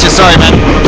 Gotcha, sorry, man.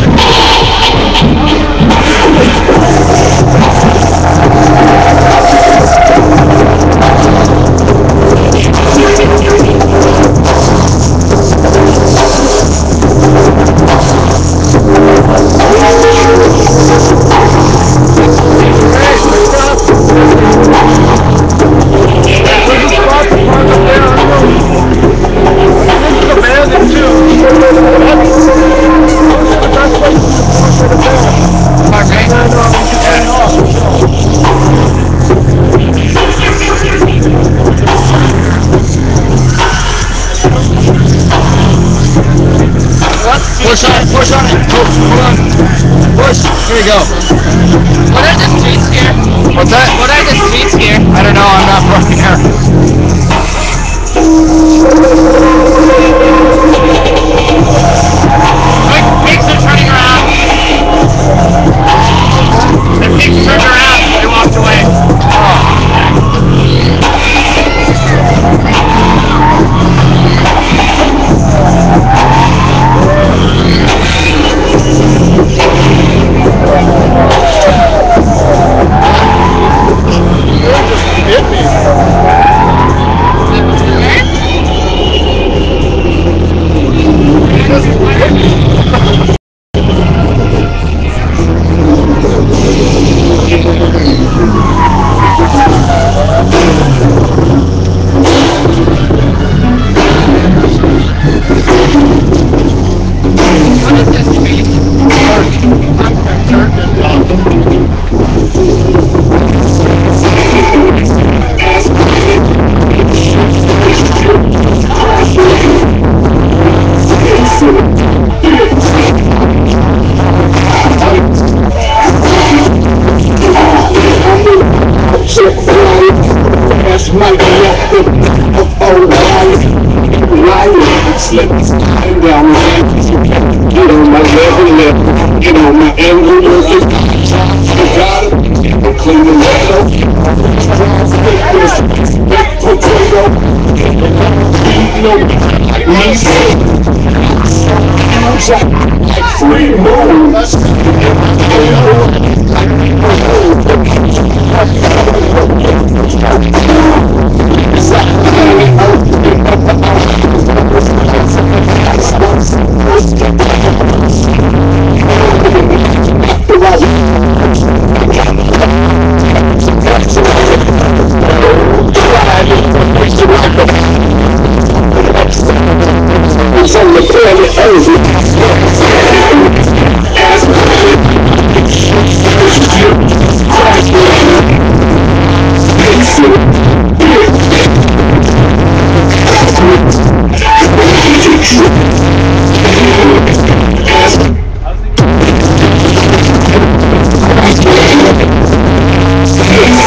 us.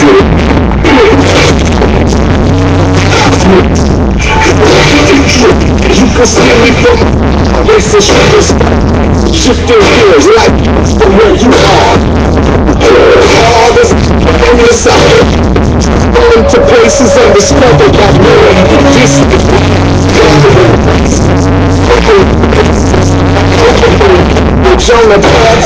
You can see me from racist shoulders Shifting gears like from where you are All this from the side Going to places undiscovered by knowing this the Pass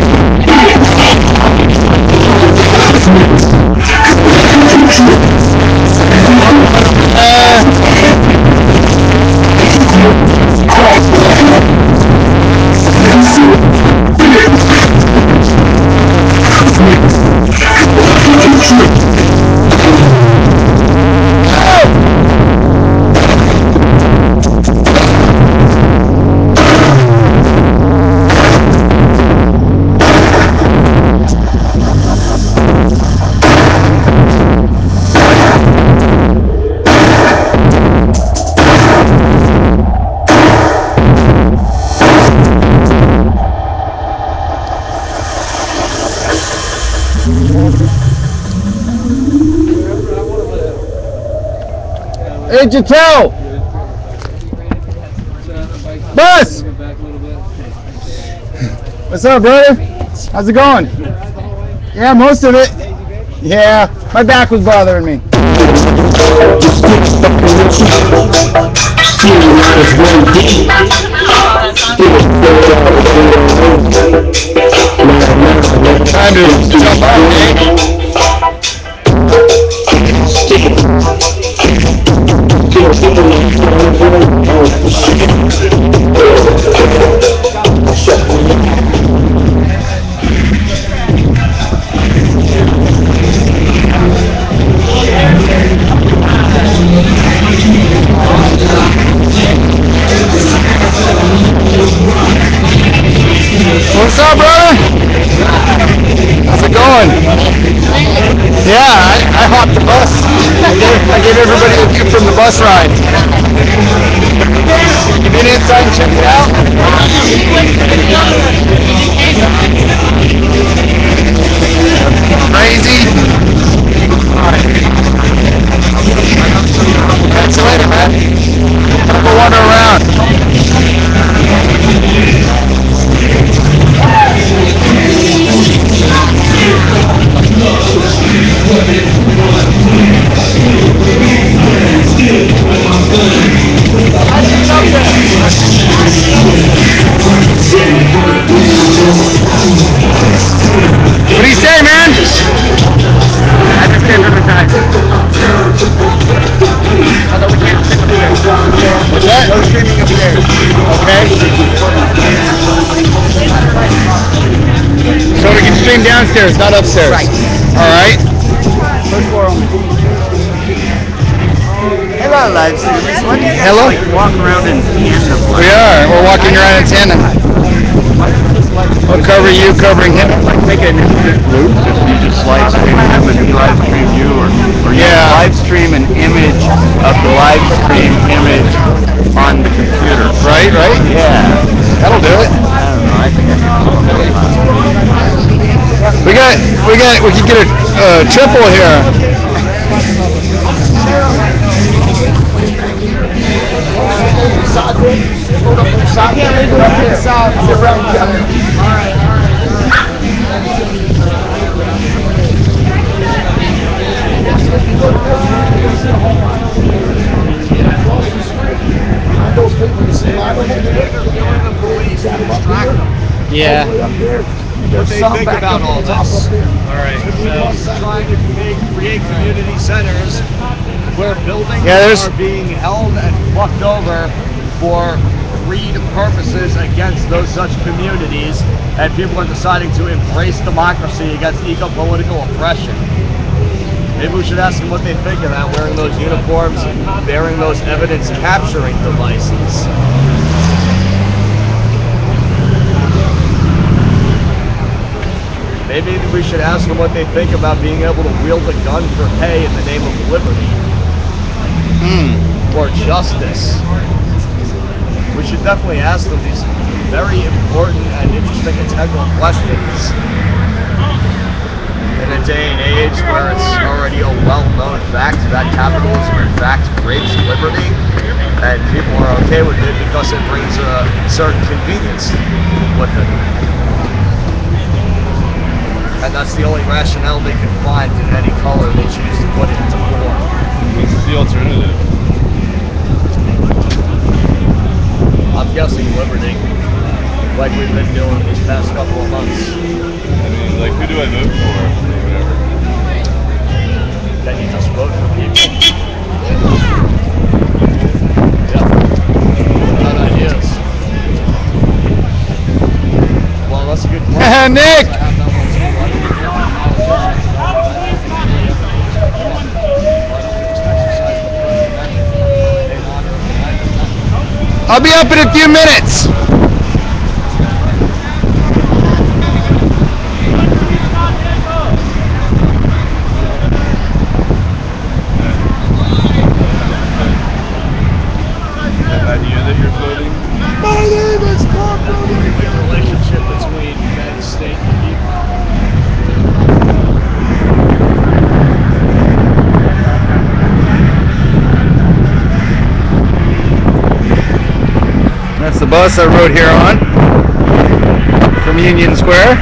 Hey, Jatel! Bus! What's up, brother? How's it going? Yeah, most of it. Yeah, my back was bothering me. Time to jump out, What's bus ride. Been inside and checked it out? So we can stream downstairs, not upstairs. Right. All right. Hello, live streamers. What do you guys Hello. like walk around in tandem? We are. We're walking around in tandem. We'll cover you, covering him. Like make an instant loop if you just live stream him and he live stream you, or, or you Yeah. live stream an image of the live stream image on the computer. Right, right. Yeah. That'll do it. I don't know. I think I can come up with that. We got, we got, we could get a uh, triple here. Yeah. What they think about all this. All right. So trying to make, create community centers where buildings Yeah, are being held and fucked over for greed purposes against those such communities, and people are deciding to embrace democracy against eco-political oppression. Maybe we should ask them what they think of that, wearing those uniforms, bearing those evidence capturing devices. Maybe we should ask them what they think about being able to wield a gun for pay in the name of liberty Hmm. or justice. We should definitely ask them these very important and interesting integral questions. In a day and age where it's already a well-known fact that capitalism in fact creates liberty, and people are okay with it because it brings a certain convenience with it. And that's the only rationale they can find in any color they choose to put it into form. What's the alternative? I'm guessing liberty, like we've been doing these past be up in a few minutes. Bus I rode here on from Union Square.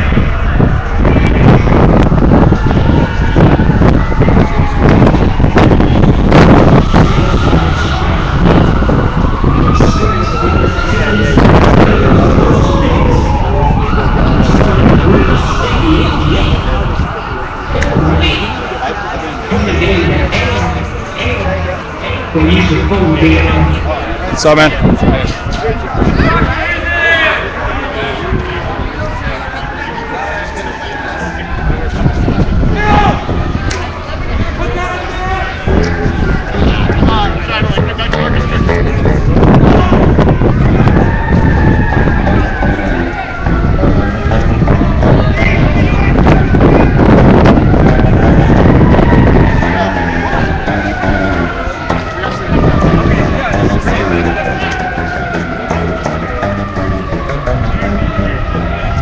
What's up, man?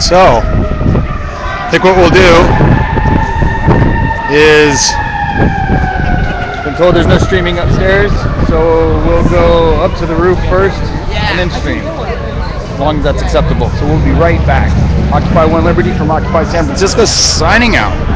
So, I think what we'll do is, been told there's no streaming upstairs, so we'll go up to the roof first and then stream, as long as that's acceptable. So we'll be right back. Occupy One Liberty from Occupy San Francisco signing out.